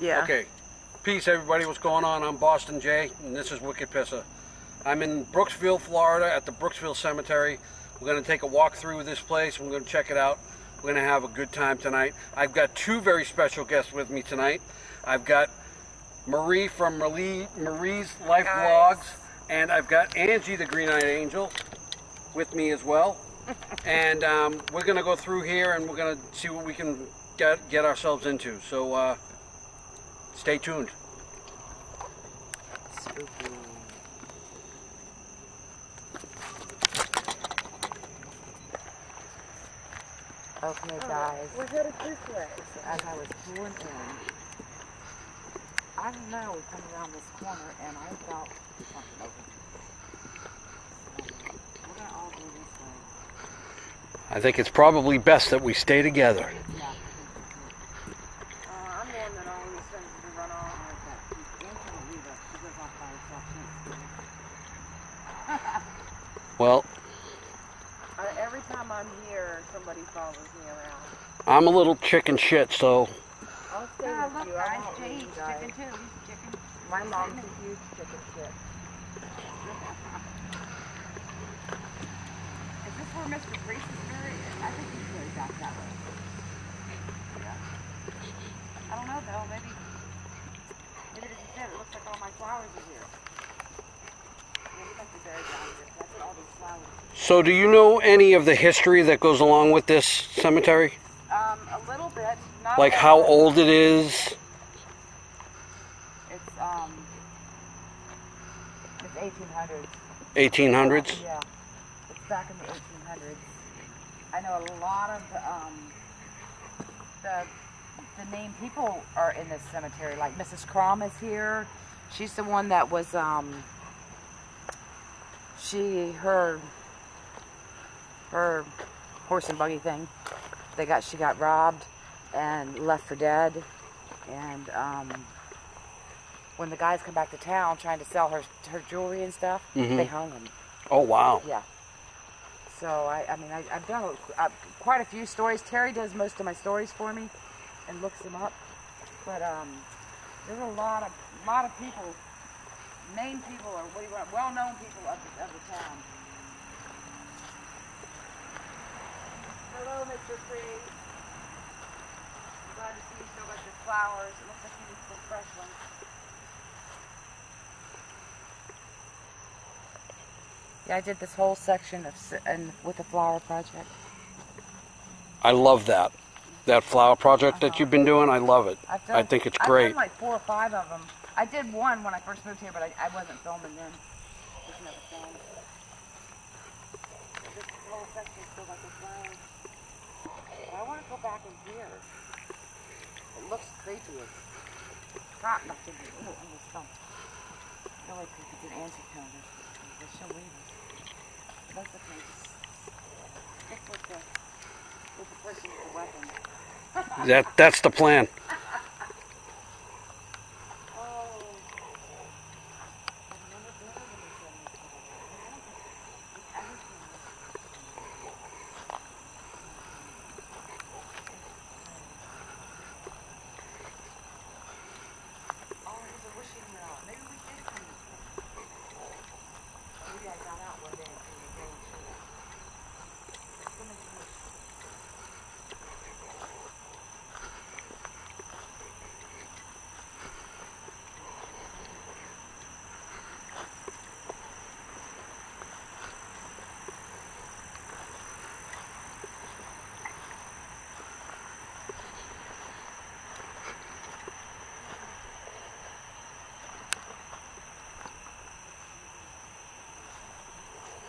Yeah. Okay. Peace, everybody. What's going on? I'm Boston Jay, and this is Wicked Pissah. I'm in Brooksville, Florida, at the Brooksville Cemetery. We're going to take a walk through this place. We're going to check it out. We're going to have a good time tonight. I've got two very special guests with me tonight. I've got Marie from Marie, Marie's Life Guys. Vlogs, and I've got Angie, the Green Eyed Angel, with me as well. and um, we're going to go through here and we're going to see what we can get, get ourselves into. So uh, stay tuned. Okay, guys, We're headed this way. as I was pulling in, I don't know, we come around this corner and I felt something open. We're gonna all go this way. I think it's probably best that we stay together. Yeah. Uh, I'm the one that always sends to run off. Alright, but she's Angie will leave us. She goes off by herself. She ain't scared. Well, Uh, every time I'm here, somebody follows me around. I'm a little chicken shit, so I'll stay Oh, with look, you. I guys, won't Jay leave you eats guys. chicken too. He's chicken. My mom's a huge chicken shit. Is this where Mr. Priest is buried? I think he's buried back that way. Yeah. I don't know though, maybe, maybe this is it. It looks like all my flowers are here. So do you know any of the history that goes along with this cemetery? Um, a little bit. Not Like how old it is? It's, um, it's 1800s. 1800s? Yeah, it's back in the 1800s. I know a lot of um, the the named people are in this cemetery. Like Mrs. Crom is here. She's the one that was um, she her her horse and buggy thing. They got she got robbed and left for dead, and um, when the guys come back to town trying to sell her her jewelry and stuff, Mhm. they hung them. Oh, wow. Yeah. So I, I mean, I, I've done uh, quite a few stories. Terry does most of my stories for me, and looks them up. But um, there's a lot of lot of people, main people, or what do you want, well-known people of the, of the town. Hello, Mr. Free. Glad to see you still got your flowers. It looks like you need some fresh ones. Yeah, I did this whole section of and with the flower project. I love that. That flower project that you've been uh-huh. doing, I love it. I've I think it's great. I've done like four or five of them. I did one when I first moved here, but I, I wasn't filming then. Just never filmed. This whole section is still like this round. But I want to go back in here. It looks creepy. It's not nothing. Oh, I almost fell. Really creepy. It's an anti-counter. They're so weird. That's okay. Just stick with the, with the person with the weapon. That That's the plan.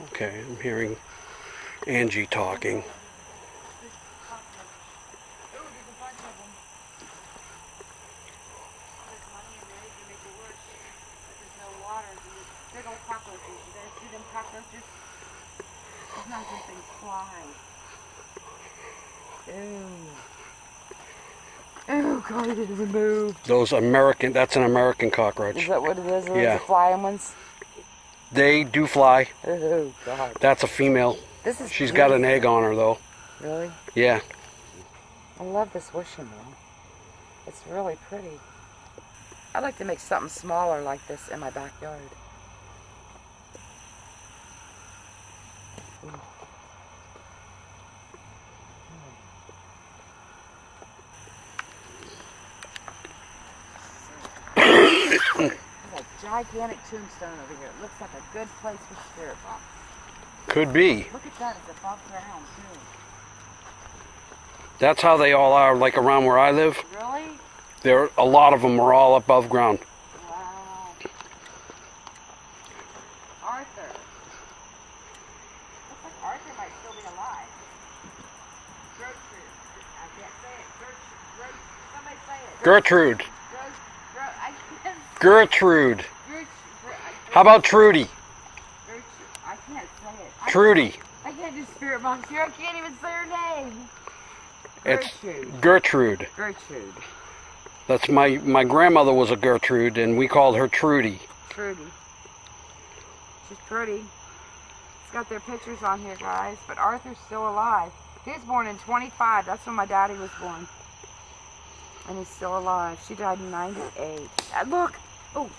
Okay, I'm hearing Angie talking. Big old cockroaches. You guys see them cockroaches? These nice little things fly. Ew. Ew, God, it is removed. Those American, that's an American cockroach. Is that what it is? Those Yeah. flying ones? They do fly. Oh, God. That's a female. This is She's got an egg on her though. Really? Yeah. I love this wishing well. It's really pretty. I'd like to make something smaller like this in my backyard. There's a gigantic tombstone over here. It looks like a good place for spirit box. Could be. Look at that, it's above ground too. That's how they all are, like around where I live. Really? There, a lot of them are all above ground. Wow. Arthur. Looks like Arthur might still be alive. Gertrude. I can't say it. Gertrude. Gertrude. Somebody say it. Gertrude. Gertrude. I can't. Gertrude. Gertrude. How about Trudy? I can't say it. I- Trudy. I can't do spirit box here. I can't even say her name. It's Gertrude. Gertrude. Gertrude. That's my my grandmother was a Gertrude, and we called her Trudy. Trudy. She's pretty. It's got their pictures on here, guys. But Arthur's still alive. He was born in 25. That's when my daddy was born. And he's still alive. She died in 98. Uh, look! Oh!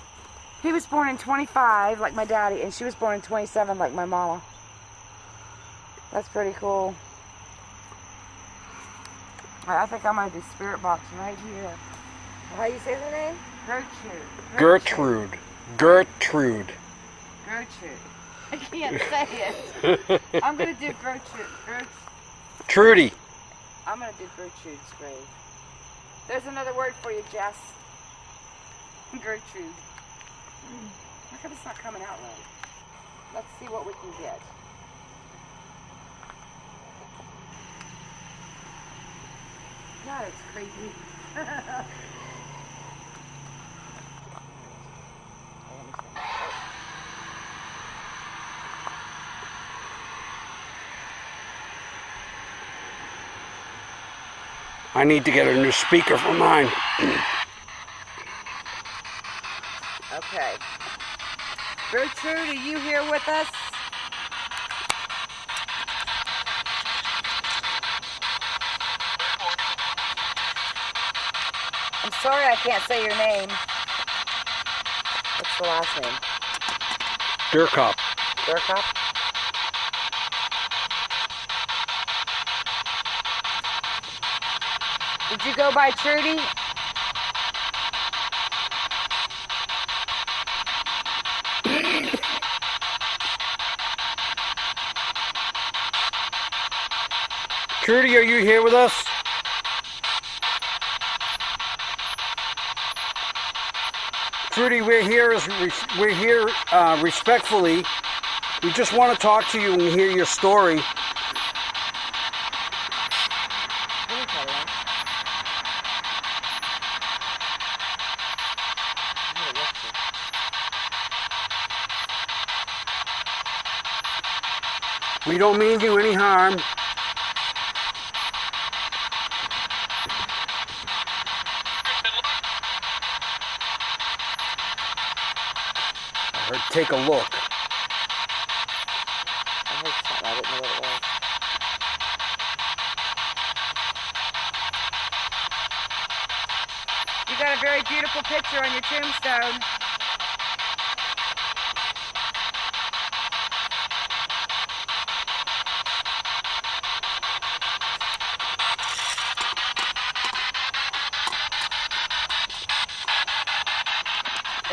He was born in 25, like my daddy, and she was born in 27, like my mama. That's pretty cool. I I think going to do Spirit Box right here. How do you say the name? Gertrude. Gertrude. Gertrude. Gertrude. I can't say it. I'm gonna do Gertrude. Gert- Trudy. I'm gonna do Gertrude's grave. There's another word for you, Jess. Gertrude. How come it's not coming out right? Let's see what we can get. God, it's crazy. I need to get a new speaker for mine. Okay. Gertrude, are you here with us? I'm sorry I can't say your name. What's the last name? Durkop. Durkop? Did you go by Trudy? Trudy, are you here with us? Trudy, we're here as we're here uh, respectfully. We just want to talk to you and hear your story. We don't mean you any harm. Take a look. I heard something. I didn't know what it was. You got a very beautiful picture on your tombstone.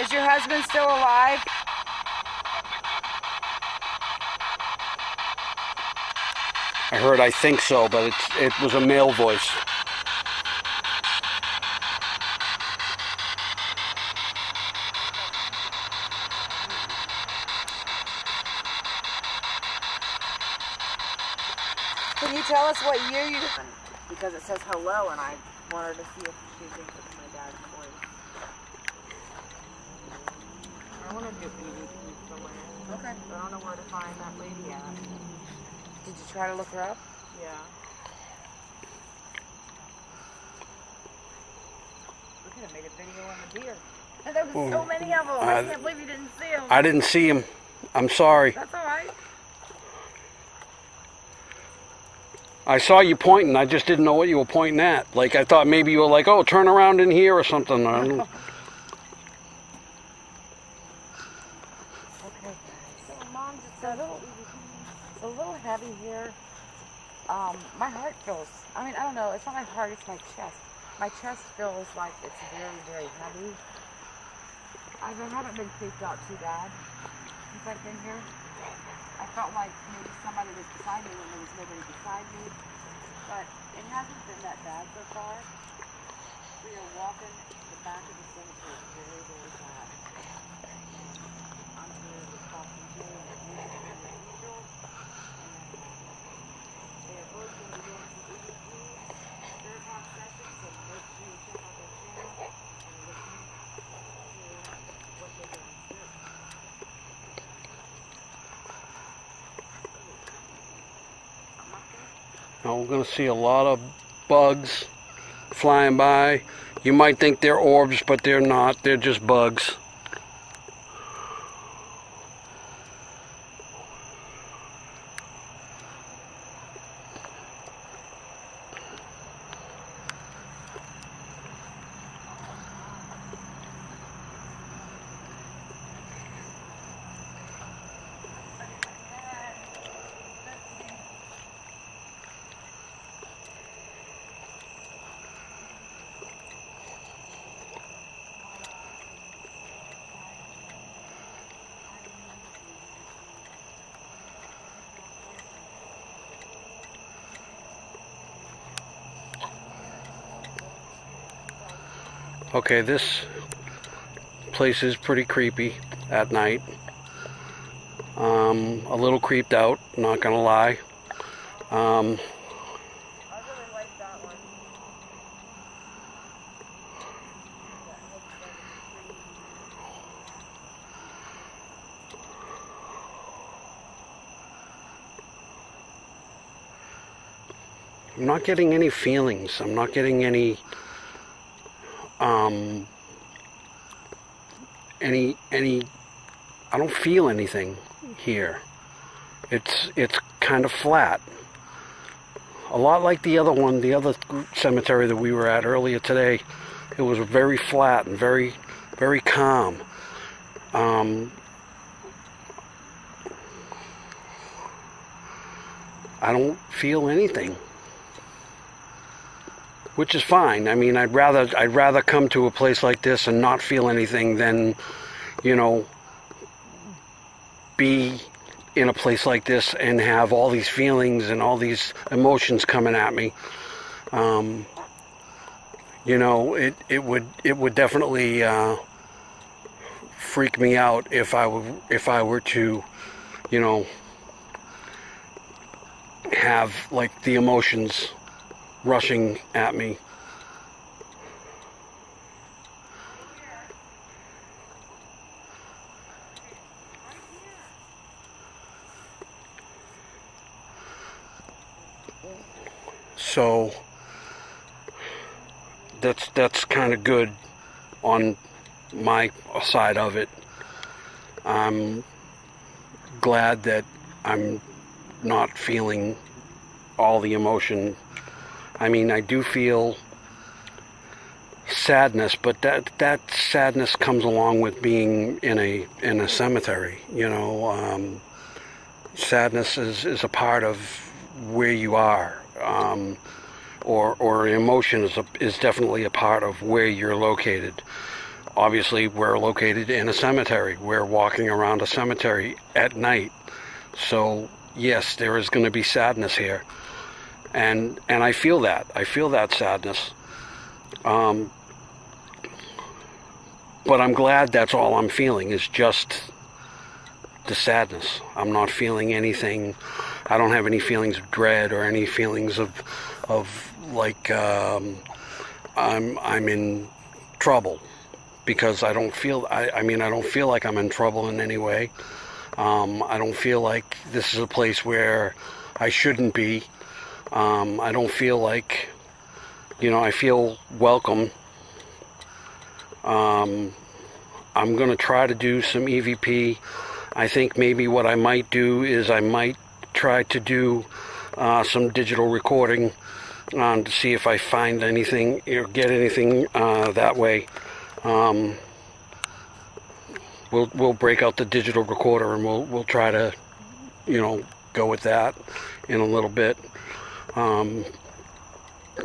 Is your husband still alive? I heard I think so, but it's, it was a male voice. Can you tell us what year you? Because it says hello, and I wanted to see if she thinks it's my dad's voice. I want to do EVP somewhere. Okay. But I don't know where to find that lady at. Did you try to look her up? Yeah. We could have made a video on the deer. There was so many of them. Uh, I can't believe you didn't see them. I didn't see him. I'm sorry. That's all right. I saw you pointing. I just didn't know what you were pointing at. Like I thought maybe you were like, "Oh, turn around in here" or something. I don't- It's a little, it's a little heavy here. Um, my heart feels. I mean, I don't know. It's not my heart. It's my chest. My chest feels like it's very, very heavy. I haven't been creeped out too bad since I've been here. I felt like maybe somebody was beside me when there was nobody beside me, but it hasn't been that bad so far. We are walking the back of the cemetery very, very fast. I'm here with Boston Jay and the Music and the Angel. And they are both going to be doing some EVPs, third talk sessions, so make sure you check out their channel and listen to what they're doing. Now we're going to see a lot of bugs flying by. You might think they're orbs, but they're not. They're just bugs. Okay, this place is pretty creepy at night. Um, a little creeped out, not gonna lie. Um. I'm not getting any feelings. I'm not getting any um any any I don't feel anything here. It's it's kind of flat. A lot like the other one, the other cemetery that we were at earlier today. It was very flat and very very calm. Um, I don't feel anything which is fine. I mean, I'd rather I'd rather come to a place like this and not feel anything than, you know, be in a place like this and have all these feelings and all these emotions coming at me. Um, you know, it it would it would definitely uh, freak me out if I if I were to, you know, have like the emotions rushing at me. So that's that's kind of good on my side of it. I'm glad that I'm not feeling all the emotion I mean, I do feel sadness, but that that sadness comes along with being in a in a cemetery. You know, um, sadness is, is a part of where you are, um, or or emotion is a, is definitely a part of where you're located. Obviously, we're located in a cemetery. We're walking around a cemetery at night, so yes, there is going to be sadness here and and I feel that I feel that sadness. Um, but I'm glad that's all I'm feeling is just the sadness. I'm not feeling anything. I don't have any feelings of dread or any feelings of of like um, I'm I'm in trouble because I don't feel. I, I mean I don't feel like I'm in trouble in any way. Um, I don't feel like this is a place where I shouldn't be. Um, I don't feel like, you know, I feel welcome. Um, I'm going to try to do some EVP. I think maybe what I might do is I might try to do uh, some digital recording um, to see if I find anything or get anything uh, that way. Um, we'll we'll break out the digital recorder and we'll we'll try to you know, go with that in a little bit. Um,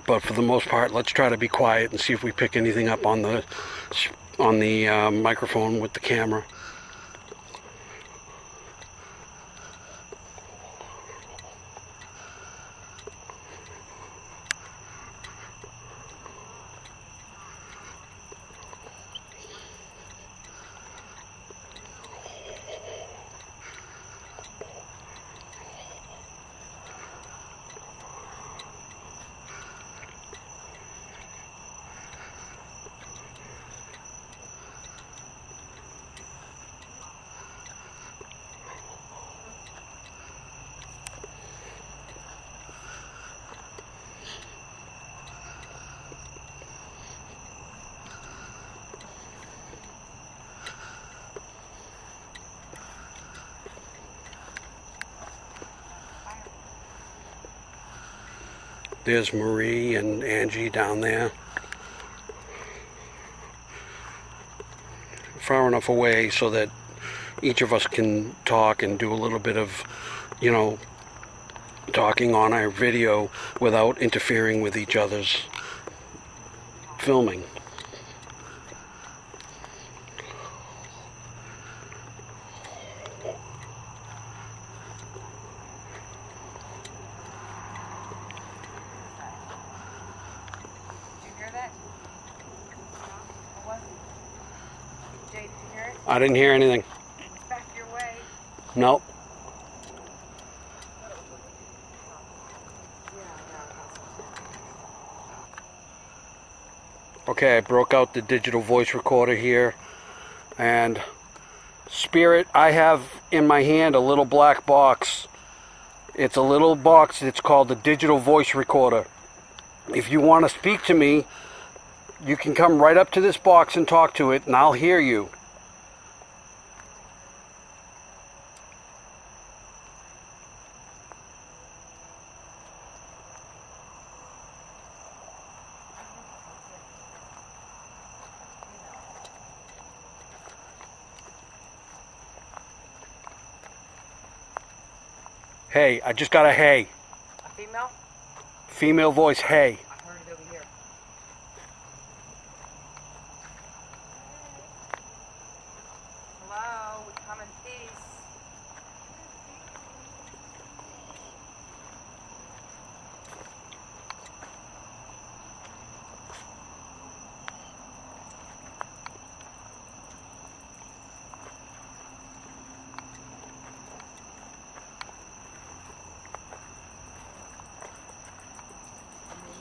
but for the most part, let's try to be quiet and see if we pick anything up on the on the uh, microphone with the camera. There's Marie and Angie down there. Far enough away so that each of us can talk and do a little bit of, you know, talking on our video without interfering with each other's filming. Did you hear that? What was it? Jay, did you hear it? I didn't hear anything. Nope. Okay, I broke out the digital voice recorder here. And Spirit, I have in my hand a little black box. It's a little box that's called the digital voice recorder. If you want to speak to me, you can come right up to this box and talk to it, and I'll hear you. Hey, I just got a hey. A female? Female voice, hey. I heard it over here. Hello, we come in peace.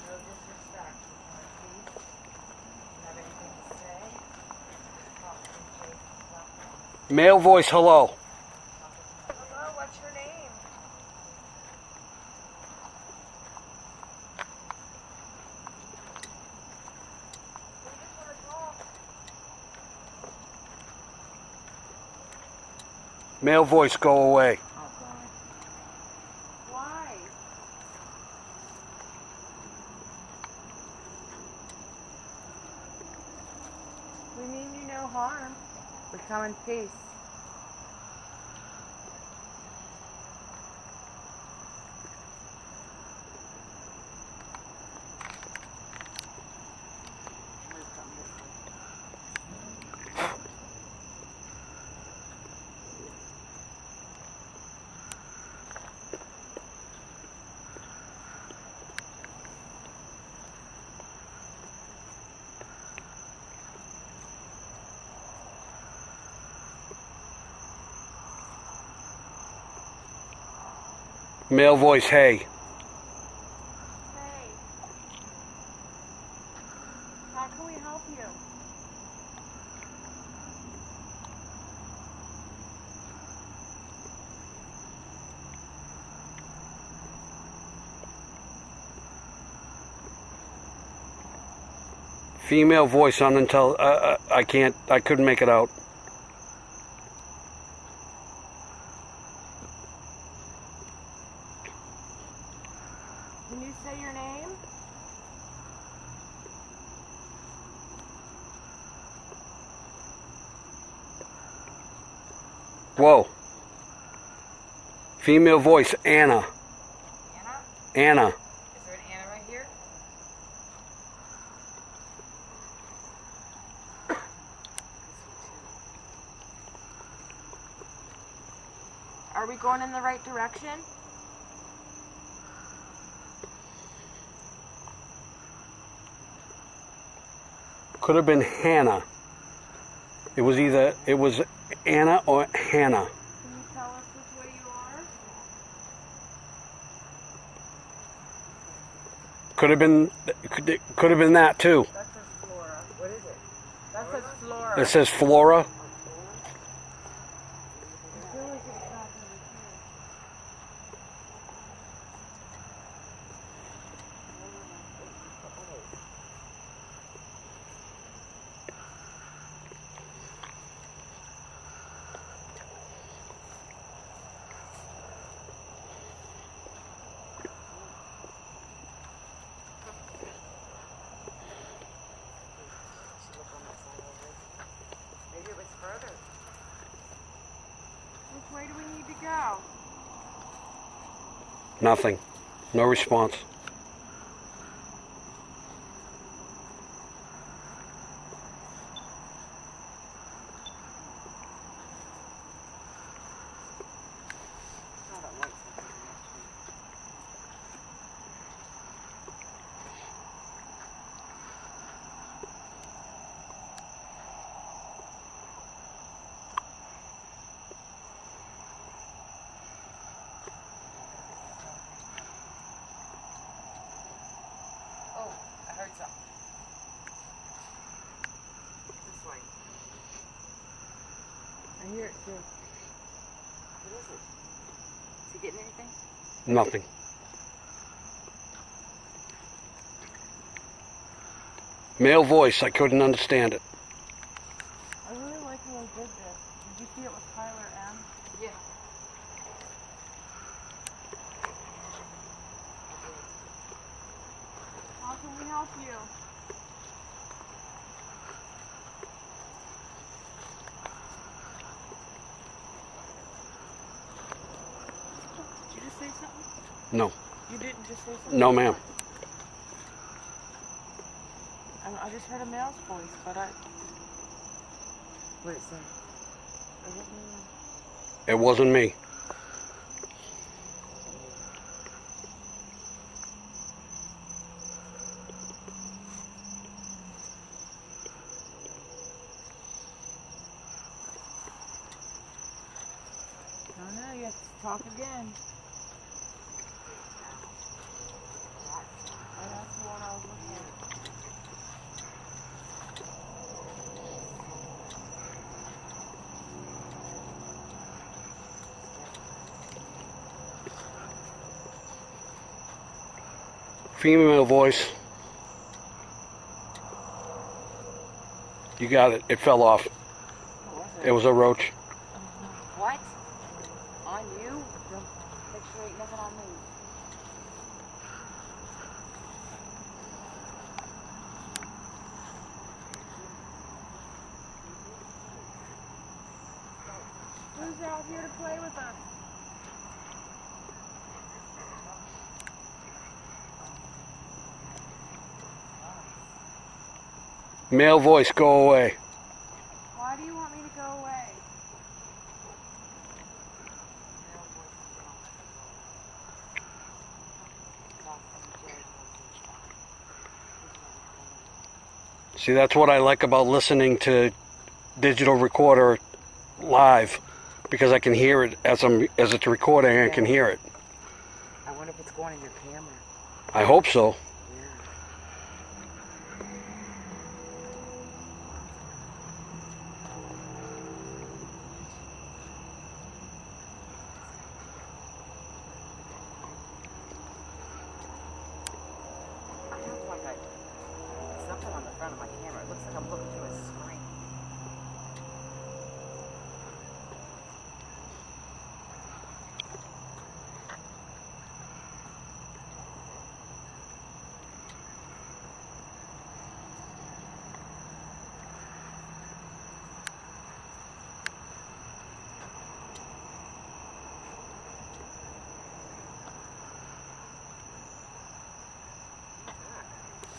no disrespect. We come in peace. You have anything to say? Talk to Jason Blackwell. Male voice, hello. Hello, what's your name? We just want to talk. Male voice, go away. Male voice, hey. Hey. How can we help you? Female voice unintel. Uh, uh, I can't. I couldn't make it out. Can you say your name? Whoa. Female voice, Anna. Anna? Anna. Is there an Anna right here? Are we going in the right direction? Could have been Hannah. It was either it was Anna or Hannah. Can you tell us which way you are? Could have been could, could have been that too. That says Flora. What is it? That says Flora. It says Flora. I feel like it's not gonna be here. Maybe it was further. Which way do we need to go? Nothing. No response. Oh, that light's not gonna match me. Oh, I heard something. This way. I hear it too. What is he getting anything? Nothing. Male voice. I couldn't understand it. I really like when we did this. Did you see it with Tyler M? Yeah. How can we help you? Did you just say something? No. You didn't just say something? No, ma'am. I, I just heard a male's voice, but I. What did it say? I didn't know. It wasn't me. No, no, you have to talk again. Oh, that's the one I was looking at. Female voice. You got it. It fell off. Was It was a roach. What? On you? Make sure ain't nothing on me. Who's out here to play with us? Male voice, go away. Why do you want me to go away? See, that's what I like about listening to digital recorder live because I can hear it as I'm as it's recording. I can hear it. I wonder if it's going in your camera. I hope so. Yeah. I have like a something on the front of my camera. It looks like I'm looking through a screen.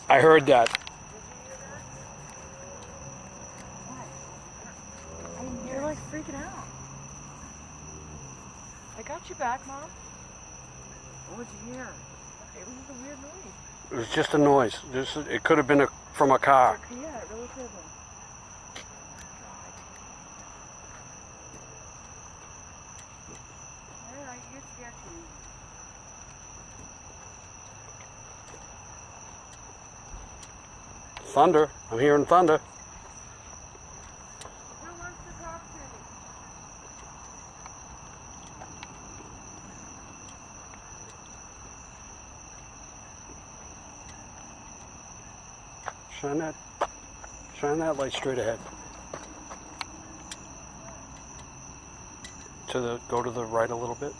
I heard that. You're like freaking out. I got you back, Mom. What would you hear? It was just a weird noise. It was just a noise. Just, it could have been a, from a car. Yeah, it really could have been. Alright, you're sketchy. Thunder. I'm hearing thunder. Shine that. Shine that light straight ahead. To the go to the right a little bit.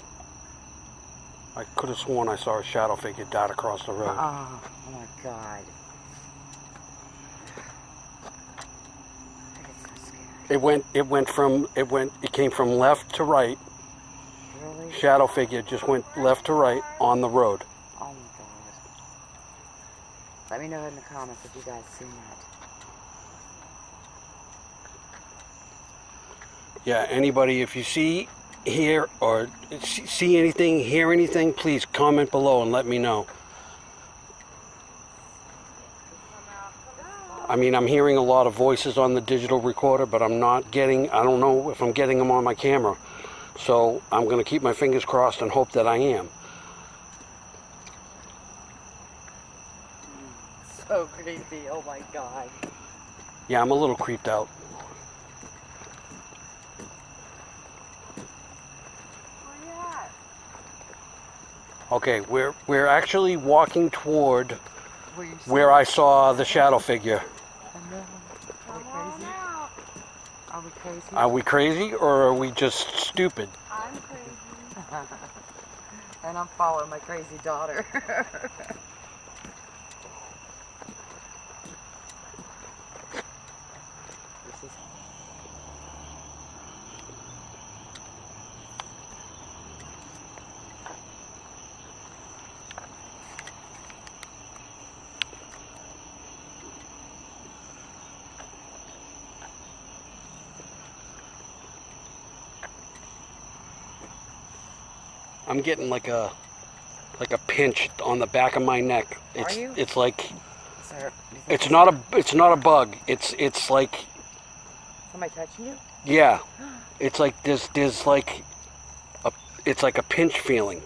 I could have sworn I saw a shadow figure dart across the road. Oh, oh my god. I get so scared. It went. It went from. It went. It came from left to right. Really? Shadow figure just went left to right on the road. Oh my god. Let me know in the comments if you guys seen that. Yeah. Anybody, if you see, hear, or see see anything, hear anything, please comment below and let me know. I mean, I'm hearing a lot of voices on the digital recorder, but I'm not getting, I don't know if I'm getting them on my camera. So I'm going to keep my fingers crossed and hope that I am. So creepy. Oh my god. Yeah, I'm a little creeped out. Okay, we're we're actually walking toward Where where I saw the shadow figure. I know. Are we crazy? Are we crazy? Are we crazy or are we just stupid? I'm crazy. and I'm following my crazy daughter. this is I'm getting like a like a pinch on the back of my neck. It's you? it's like there, you it's not a it's not a bug. It's it's like somebody touching you? yeah. It's like there's there's like a it's like a pinch feeling.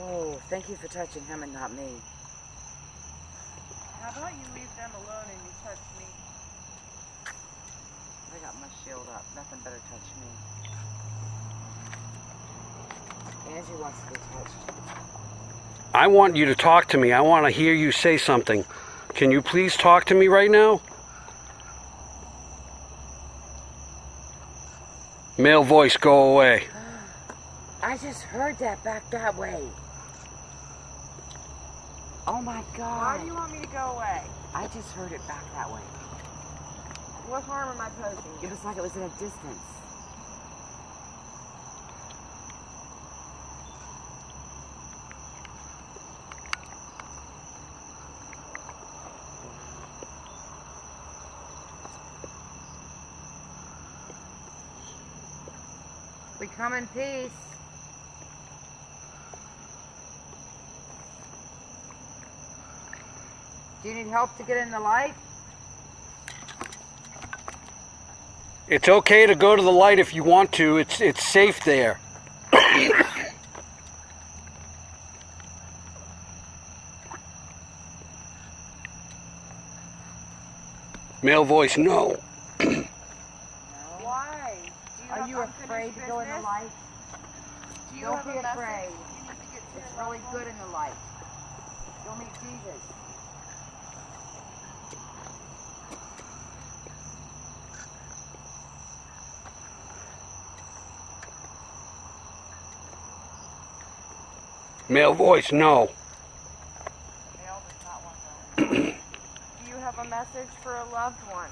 Oh, thank you for touching him and not me. How about you leave them alone and you touch me? I got my shield up. Nothing better touch me. Angie wants to be touched. I want you to talk to me. I want to hear you say something. Can you please talk to me right now? Male voice, go away. I just heard that back that way. Oh my god. Why do you want me to go away? I just heard it back that way. What harm am I posing It was like it was in a distance. Come in peace. Do you need help to get in the light? It's okay to go to the light if you want to. It's it's safe there. Male voice, no. Why? Do you Are you afraid to go in the light? Do you Don't be afraid. you need to get to It's really loved good in the light. You'll meet Jesus. Male voice, no. Male does not want that. Do you have a message for a loved one?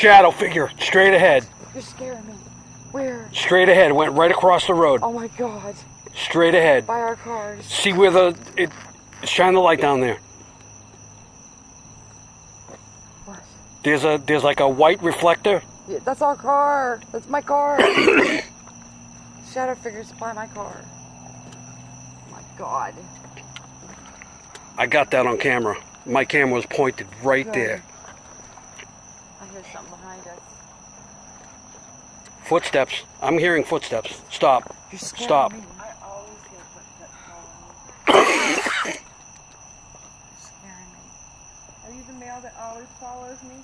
Shadow figure, straight ahead. You're scaring me. Where? Straight ahead. Went right across the road. Oh my god. Straight ahead. By our cars. See where the it shine the light down there. What? There's a there's like a white reflector. Yeah, that's our car. That's my car. Shadow figures by my car. Oh my god. I got that on camera. My camera was pointed right Good. there. I hear something behind us. Footsteps. I'm hearing footsteps. Stop. You're Stop. me. I always hear footsteps following me. You're scaring me. Are you the male that always follows me?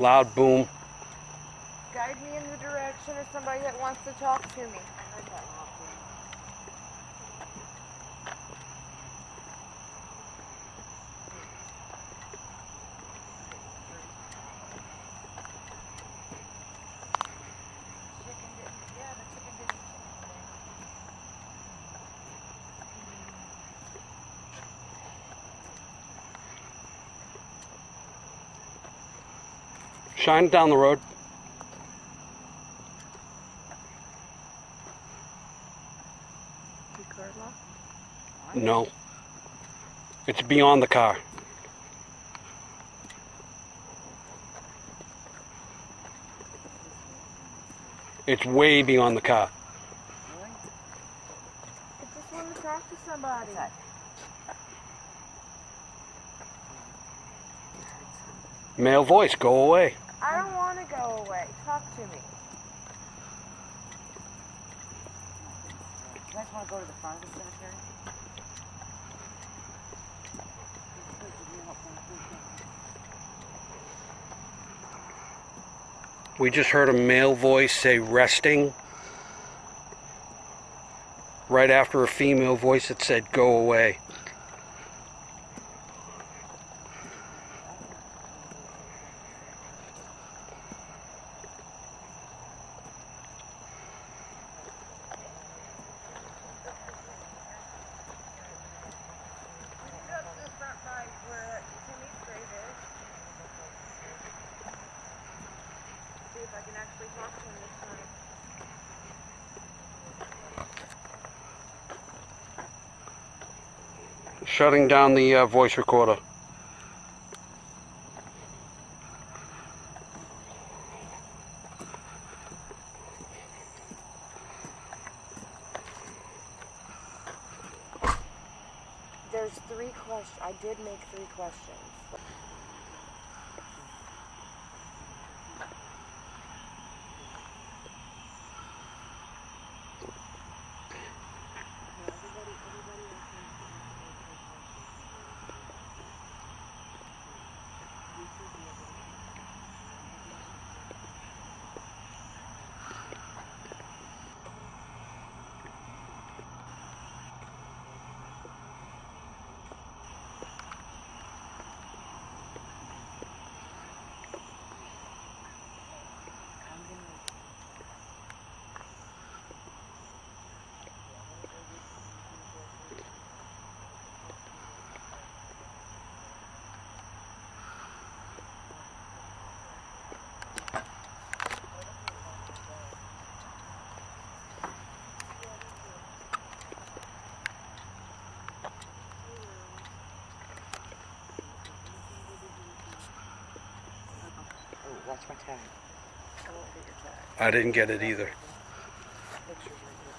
Loud boom. Guide me in the direction of somebody that wants to talk to me. Shine down the road. No. It's beyond the car. It's way beyond the car. I just want to talk to somebody. Male voice, go away. I don't want to go away. Talk to me. You guys want to go to the front of the cemetery? We just heard a male voice say resting. Right after a female voice that said go away. Up to the front by where Timmy's grave is. See if I can actually talk to him this time. Shutting down the uh, voice recorder. There's three questions. I did make three questions. Oh, watch my tag. I won't get your tag. I didn't get it either. Pictures right here.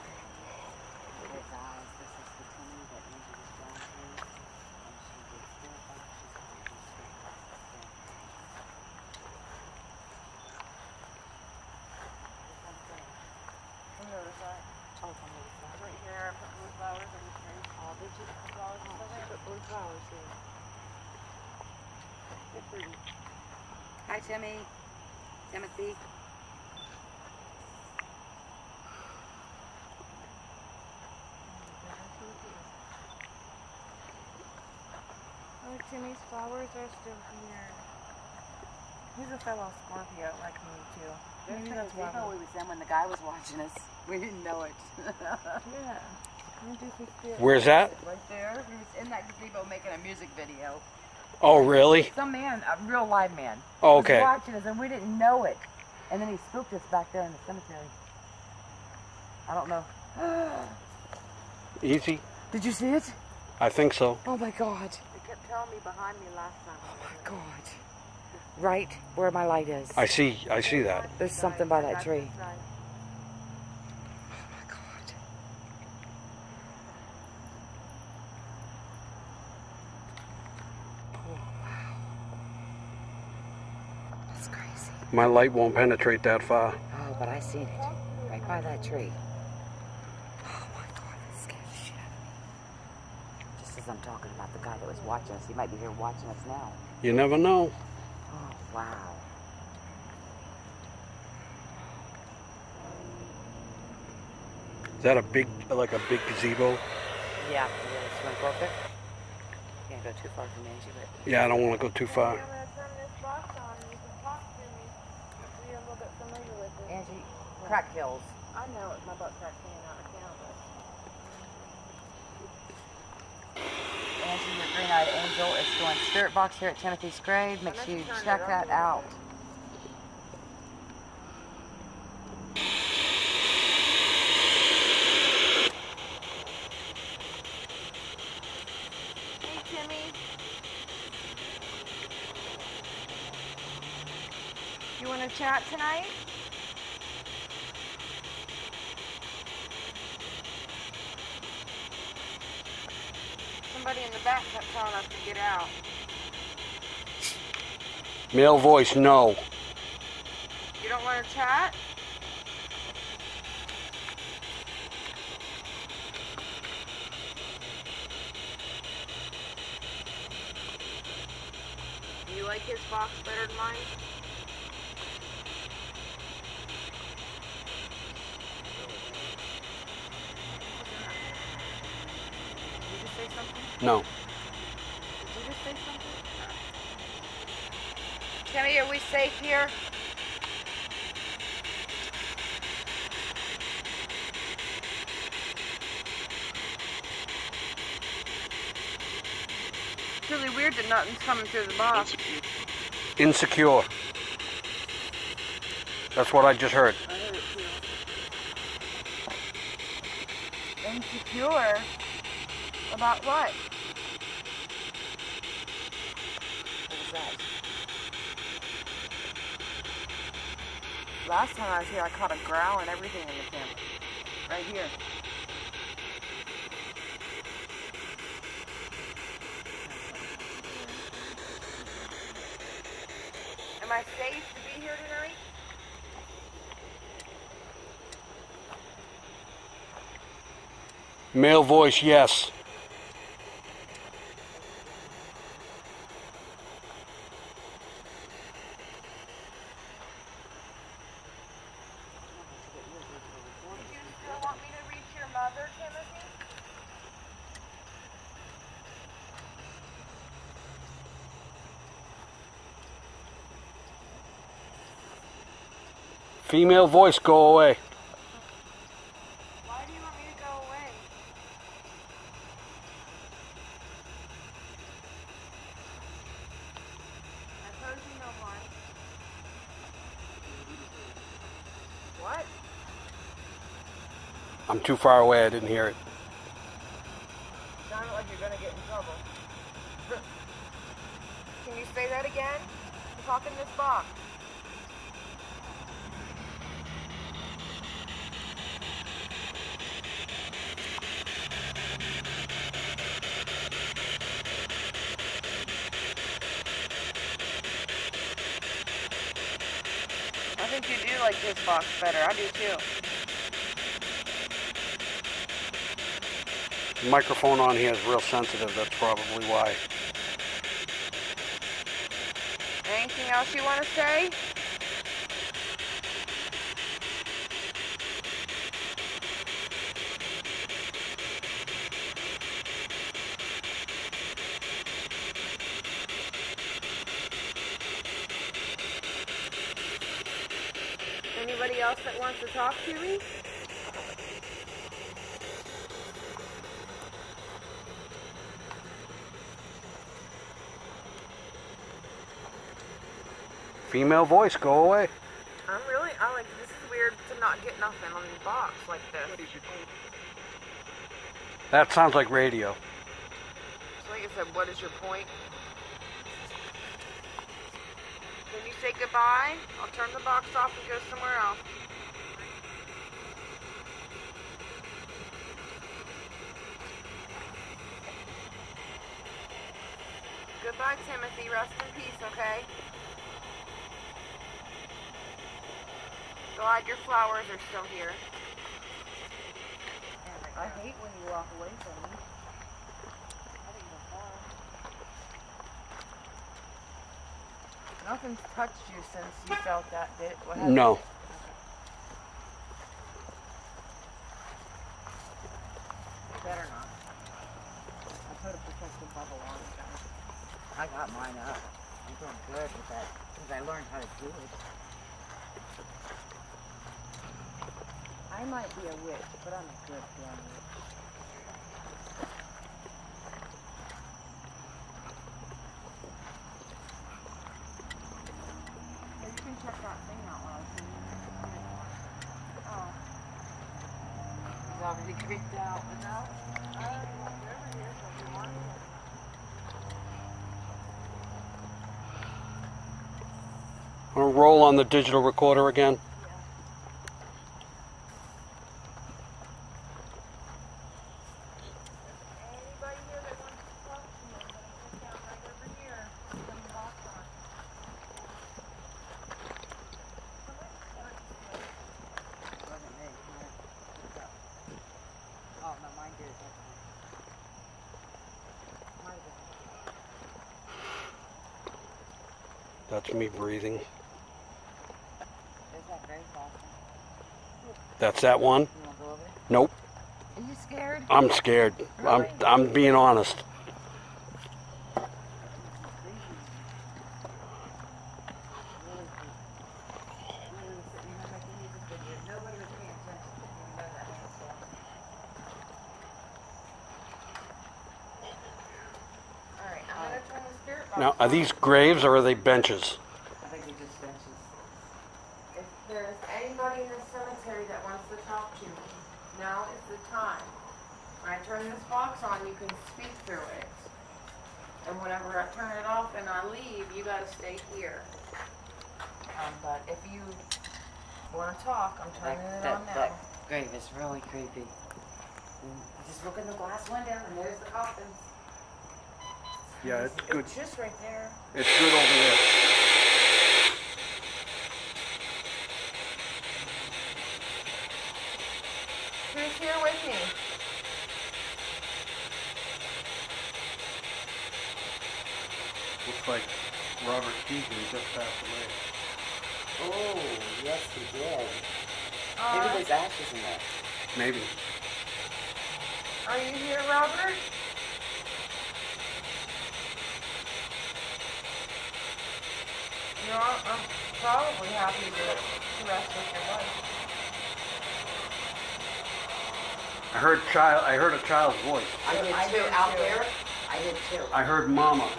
Hey guys, this is the Timmy that Angie was drawn to. And she gets still back. She's having to stay From the other side. From the other side. Right here, I put blue flowers in the tree. Did you put flowers on there? Put blue flowers here. They're pretty. Hi, Timmy. Timothy. Oh, Timmy's flowers are still here. He's a fellow Scorpio like me too. Maybe that's why. Gazebo we was in when the guy was watching us. We didn't know it. Yeah. Maybe he still- Where's that? right there. He was in that gazebo making a music video. Oh, really? Some man, a real live man, Oh, was okay. watching us and we didn't know it. And then he spooked us back there in the cemetery. I don't know. Easy? Did you see it? I think so. Oh my God. They kept telling me behind me last time. Oh my God. Right where my light is. I see. I see that. There's something by that That's tree. the sign. Oh my God. Oh wow. That's crazy. My light won't penetrate that far. Oh, but I seen it. Right by that tree. Oh my God, that scared the shit out of me. Just as I'm talking about the guy that was watching us, he might be here watching us now. You never know. Oh wow. Is that a big, like a big gazebo? Yeah, you want to swim real quick? Can't go too far from Angie, but Yeah, I don't want to go too far. gonna turn this box on and you can talk to me. So you're a little bit familiar with it. Angie, crack hills. I know it's my butt crack of town, but Angie, your green-eyed angel is doing spirit box here at Timothy's grave. Make sure you check that out. Chat tonight? Somebody in the back kept telling us to get out. Male voice, no. You don't wanna chat? Do you like his box better than mine? Did you just say something? No. Did you just say something? Timmy, are we safe here? It's really weird that nothing's coming through the box. Insecure. That's what I just heard. Insecure? About? What was that? Last time I was here, I caught a growl and everything in the camera. Right here. Am I safe to be here tonight? Male voice, yes. Do you still want me to reach your mother, Timothy? Female voice, go away. Why do you want me to go away? I've heard you know why. What? I'm too far away, I didn't hear it. Sounded like you're gonna get in trouble. Can you say that again? Talk in this box. I think you do like this box better. I do too. The microphone on here is real sensitive, that's probably why. Anything else you want to say? anybody else that wants to talk to me? Female voice, go away. I'm really, I like, this is weird to not get nothing on the box like this. That sounds like radio. So like I said, what is your point? When you say goodbye, I'll turn the box off and go somewhere else. Goodbye, Timothy. Rest in peace, okay? Glad your flowers are still here. I hate when you walk away from me. Nothing's touched you since you felt that, bit. What happened? No. Better not. I put a protective bubble on it. guys. I got mine up. I'm doing good with that because I learned how to do it. I might be a witch, but I'm a good damn witch. Hey, You can check that thing out while I was in there. Oh. Out, now, I already went over here, so if you want to. I'm roll on the digital recorder again. Anybody here that wants to talk to me, I'm gonna put down right over here. Put the box on. Wasn't me. Mine picked up. Oh, no, mine did. That's fine. Mine did. That's me breathing. Is that very fast? That's that one. You wanna go over there? Nope. Are you scared? I'm scared. I'm I'm being honest. Alright, I'm gonna turn the spirit box Now, are on. These graves or are they benches? I think they're just benches. If there's anybody in the cemetery that wants to talk to me, now is the time. When I turn this box on, you can speak through it. And whenever I turn it off and I leave, you gotta stay here. Um, but if you wanna talk, I'm turning it on now. that grave is really creepy. Mm, Just look in the glass window and there's the coffins. Yeah, it's good. It's just right there. It's good over there. Who's here with me? Looks like Robert Keegan just passed away. Oh, yes, he did. Uh, Maybe there's ashes in there. Maybe. are you here, Robert? You know, I'm I'm probably happy to, to rest with your wife. I heard child. I heard a child's voice. I did I too, did out too. there. I did too. I heard Mama.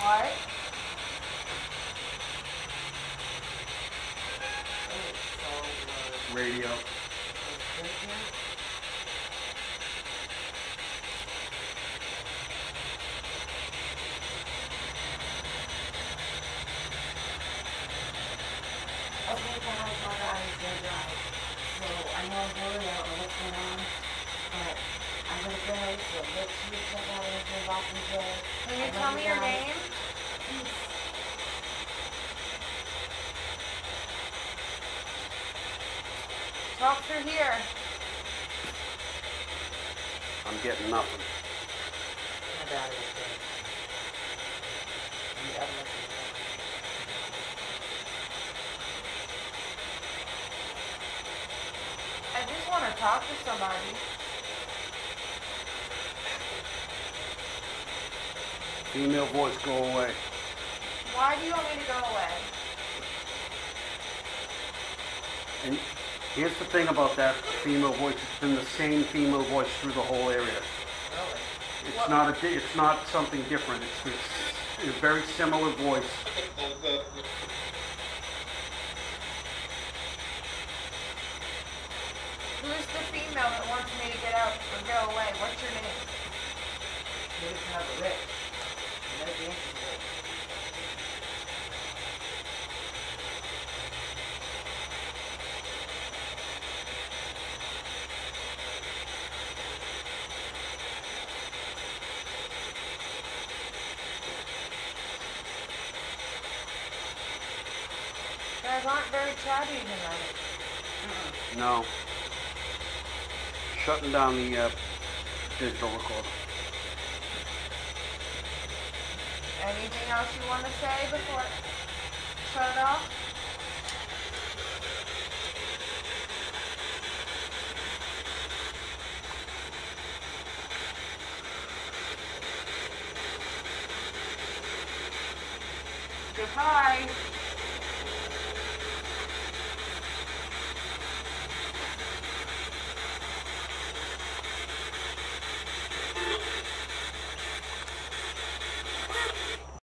What? Radio. Okay, guys, my body's gonna die. So I know I'm worried, I don't know what's going on, but I'm gonna go, so make sure you check out Angela Boston Jay. Can you I tell love me you your guys. name? Talk through here. I'm getting nothing. My body is dead. And the other one's dead. I just want to talk to somebody. Female voice, go away. Why do you want me to go away? Here's the thing about that female voice. It's been the same female voice through the whole area. Really? It's not a. di- It's not something different. It's, it's a very similar voice. Who's the female that wants me to get out or go away? What's your name? Maybe it's another Rick. And there's the answer to it. You guys aren't very chatty tonight. No. Shutting down the uh, digital recorder. Anything else you want to say before shut it off? Goodbye.